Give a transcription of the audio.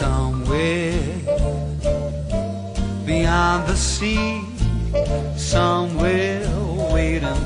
somewhere beyond the sea, somewhere waiting